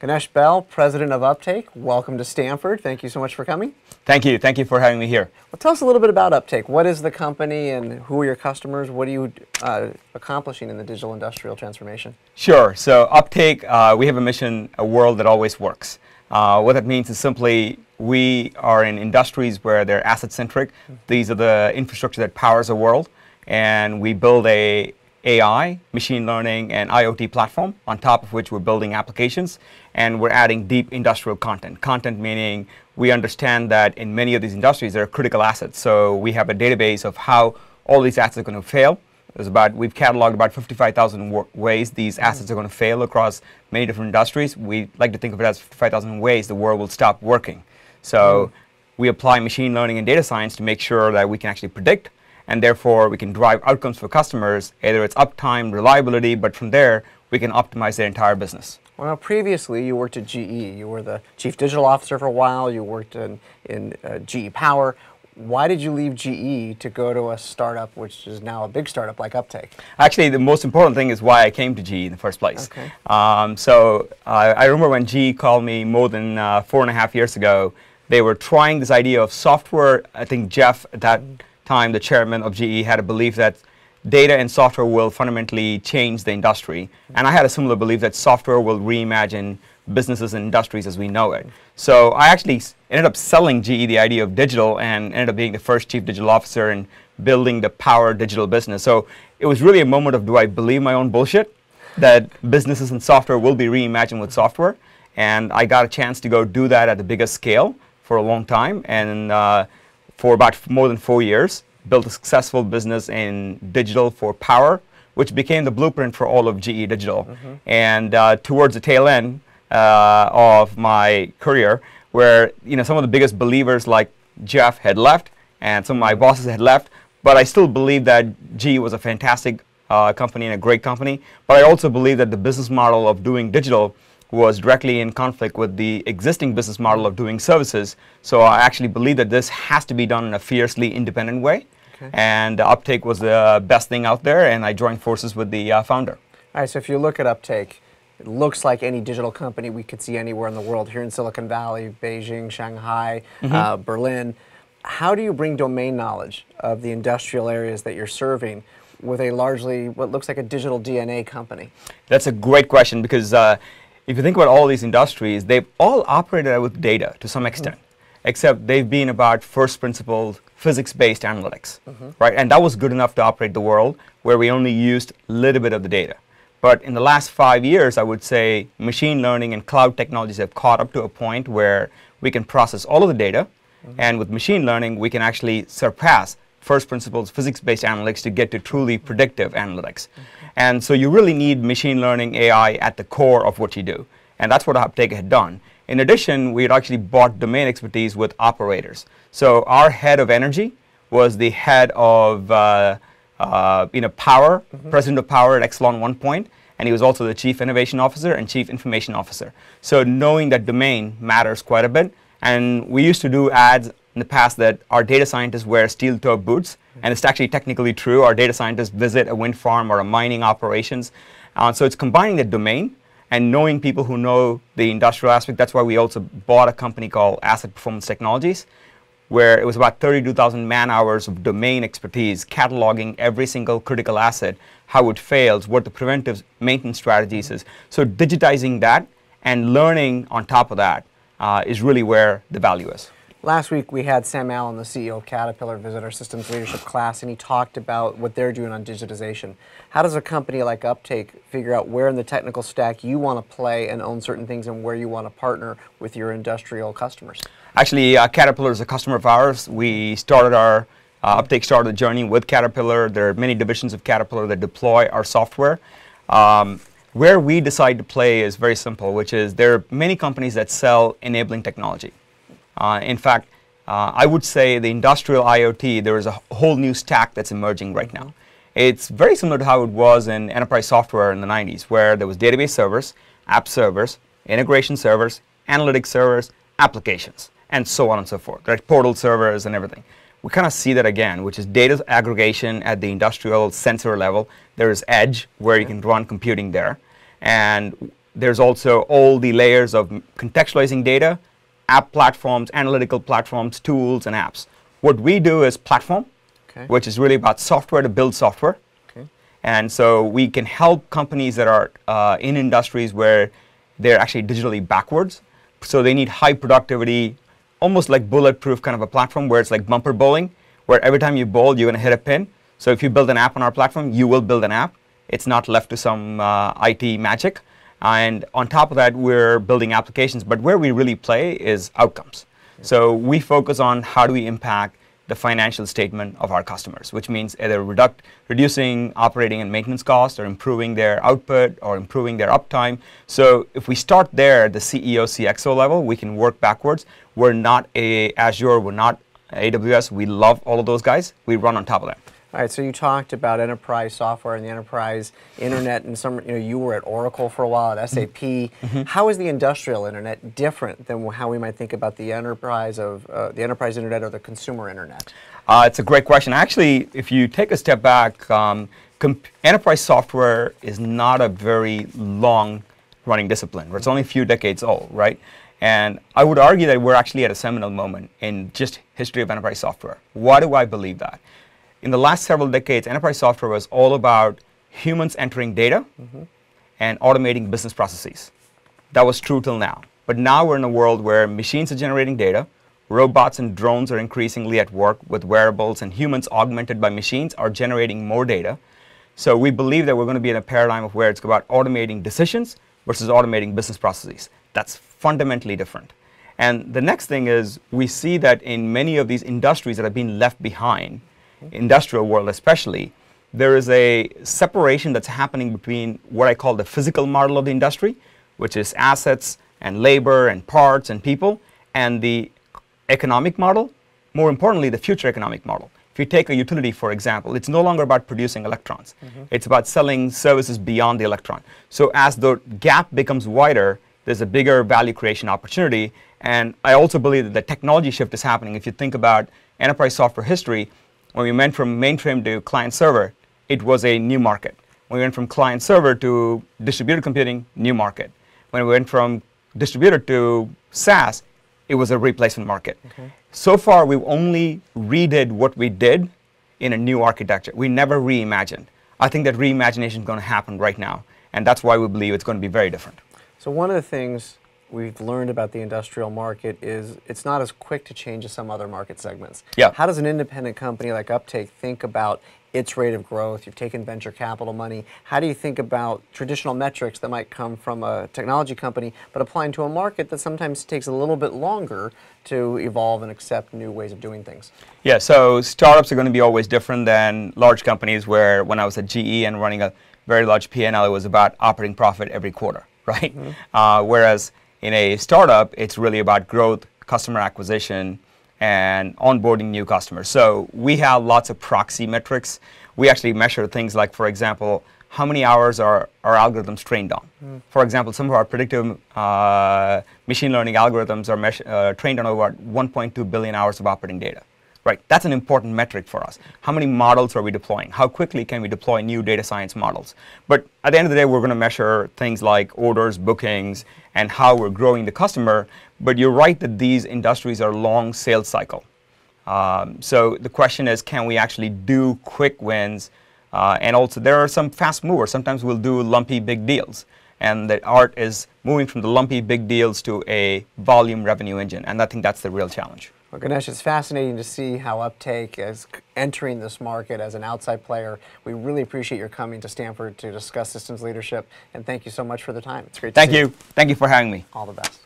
Ganesh Bell, President of Uptake, welcome to Stanford. Thank you so much for coming. Thank you. Thank you for having me here. Well, tell us a little bit about Uptake. What is the company and who are your customers? What are you uh, accomplishing in the digital industrial transformation? Sure. So Uptake, uh, we have a mission, a world that always works. Uh, what that means is simply we are in industries where they're asset-centric. These are the infrastructure that powers a world. And we build a AI, machine learning, and IoT platform on top of which we're building applications and we're adding deep industrial content. Content meaning we understand that in many of these industries there are critical assets. So we have a database of how all these assets are going to fail. There's about we've cataloged about 55,000 ways these assets are going to fail across many different industries. We like to think of it as 55,000 ways the world will stop working. So mm. we apply machine learning and data science to make sure that we can actually predict and therefore we can drive outcomes for customers. Either it's uptime, reliability, but from there we can optimize their entire business. Well, now previously you worked at GE. You were the chief digital officer for a while. You worked in, in uh, GE Power. Why did you leave GE to go to a startup, which is now a big startup like Uptake? Actually, the most important thing is why I came to GE in the first place. Okay. Um, so uh, I remember when GE called me more than uh, four and a half years ago. They were trying this idea of software. I think Jeff that. Mm time, the chairman of GE had a belief that data and software will fundamentally change the industry. And I had a similar belief that software will reimagine businesses and industries as we know it. So I actually ended up selling GE the idea of digital and ended up being the first chief digital officer and building the power digital business. So it was really a moment of do I believe my own bullshit that businesses and software will be reimagined with software. And I got a chance to go do that at the biggest scale for a long time. And uh, for about more than four years, built a successful business in digital for power, which became the blueprint for all of GE Digital. Mm -hmm. And uh, towards the tail end uh, of my career, where you know some of the biggest believers like Jeff had left, and some of my bosses had left, but I still believe that GE was a fantastic uh, company and a great company. But I also believe that the business model of doing digital was directly in conflict with the existing business model of doing services. So I actually believe that this has to be done in a fiercely independent way. Okay. And Uptake was the best thing out there, and I joined forces with the uh, founder. All right, so if you look at Uptake, it looks like any digital company we could see anywhere in the world, here in Silicon Valley, Beijing, Shanghai, mm -hmm. uh, Berlin. How do you bring domain knowledge of the industrial areas that you're serving with a largely, what looks like a digital DNA company? That's a great question because uh, if you think about all these industries, they've all operated with data to some extent, mm -hmm. except they've been about first principles, physics-based analytics, mm -hmm. right? And that was good enough to operate the world where we only used a little bit of the data. But in the last five years, I would say machine learning and cloud technologies have caught up to a point where we can process all of the data, mm -hmm. and with machine learning, we can actually surpass first principles physics-based analytics to get to truly predictive analytics. And so you really need machine learning AI at the core of what you do. And that's what Uptake had done. In addition, we had actually bought domain expertise with operators. So our head of energy was the head of uh, uh, you know, power, mm -hmm. president of power at Exelon one point, and he was also the chief innovation officer and chief information officer. So knowing that domain matters quite a bit. And we used to do ads in the past that our data scientists wear steel toe boots, and it's actually technically true. Our data scientists visit a wind farm or a mining operations. Uh, so it's combining the domain and knowing people who know the industrial aspect. That's why we also bought a company called Asset Performance Technologies, where it was about 32,000 man hours of domain expertise cataloging every single critical asset, how it fails, what the preventive maintenance strategies is. So digitizing that and learning on top of that uh, is really where the value is. Last week we had Sam Allen, the CEO of Caterpillar, visit our systems leadership class and he talked about what they're doing on digitization. How does a company like Uptake figure out where in the technical stack you want to play and own certain things and where you want to partner with your industrial customers? Actually, uh, Caterpillar is a customer of ours. We started our uh, Uptake started the journey with Caterpillar. There are many divisions of Caterpillar that deploy our software. Um, where we decide to play is very simple, which is there are many companies that sell enabling technology. Uh, in fact, uh, I would say the industrial IoT, there is a whole new stack that's emerging right now. It's very similar to how it was in enterprise software in the 90s, where there was database servers, app servers, integration servers, analytics servers, applications, and so on and so forth, right? Portal servers and everything. We kind of see that again, which is data aggregation at the industrial sensor level. There is edge, where you can run computing there. And there's also all the layers of contextualizing data, app platforms, analytical platforms, tools, and apps. What we do is platform, okay. which is really about software to build software. Okay. And so we can help companies that are uh, in industries where they're actually digitally backwards. So they need high productivity, almost like bulletproof kind of a platform where it's like bumper bowling, where every time you bowl, you're going to hit a pin. So if you build an app on our platform, you will build an app. It's not left to some uh, IT magic. And on top of that, we're building applications. But where we really play is outcomes. So we focus on how do we impact the financial statement of our customers, which means either reduct, reducing operating and maintenance costs or improving their output or improving their uptime. So if we start there at the CEO, CXO level, we can work backwards. We're not a Azure, we're not AWS. We love all of those guys. We run on top of them. All right, so you talked about enterprise software and the enterprise internet, and some, you know, you were at Oracle for a while, at SAP. Mm -hmm. How is the industrial internet different than how we might think about the enterprise of uh, the enterprise internet or the consumer internet? Uh, it's a great question. Actually, if you take a step back, um, enterprise software is not a very long running discipline. It's only a few decades old, right? And I would argue that we're actually at a seminal moment in just history of enterprise software. Why do I believe that? In the last several decades, enterprise software was all about humans entering data mm -hmm. and automating business processes. That was true till now. But now we're in a world where machines are generating data, robots and drones are increasingly at work with wearables, and humans augmented by machines are generating more data. So we believe that we're going to be in a paradigm of where it's about automating decisions versus automating business processes. That's fundamentally different. And the next thing is we see that in many of these industries that have been left behind, industrial world especially, there is a separation that's happening between what I call the physical model of the industry, which is assets and labor and parts and people, and the economic model, more importantly, the future economic model. If you take a utility, for example, it's no longer about producing electrons. Mm -hmm. It's about selling services beyond the electron. So as the gap becomes wider, there's a bigger value creation opportunity. And I also believe that the technology shift is happening. If you think about enterprise software history, when we went from mainframe to client server, it was a new market. When we went from client server to distributed computing, new market. When we went from distributed to SaaS, it was a replacement market. Okay. So far, we've only redid what we did in a new architecture. We never reimagined. I think that reimagination is going to happen right now, and that's why we believe it's going to be very different. So one of the things we've learned about the industrial market is it's not as quick to change as some other market segments. Yeah. How does an independent company like Uptake think about its rate of growth? You've taken venture capital money. How do you think about traditional metrics that might come from a technology company, but applying to a market that sometimes takes a little bit longer to evolve and accept new ways of doing things? Yeah, so startups are going to be always different than large companies where when I was at GE and running a very large P&L, it was about operating profit every quarter, right? Mm -hmm. uh, whereas in a startup, it's really about growth, customer acquisition, and onboarding new customers. So we have lots of proxy metrics. We actually measure things like, for example, how many hours are our algorithms trained on. Mm. For example, some of our predictive uh, machine learning algorithms are uh, trained on over 1.2 billion hours of operating data right? That's an important metric for us. How many models are we deploying? How quickly can we deploy new data science models? But at the end of the day, we're going to measure things like orders, bookings, and how we're growing the customer. But you're right that these industries are long sales cycle. Um, so the question is, can we actually do quick wins? Uh, and also, there are some fast movers. Sometimes we'll do lumpy big deals. And the art is moving from the lumpy big deals to a volume revenue engine. And I think that's the real challenge. Well, Ganesh, it's fascinating to see how Uptake is entering this market as an outside player. We really appreciate your coming to Stanford to discuss systems leadership, and thank you so much for the time. It's great Thank you. You. Thank you for having me. All the best.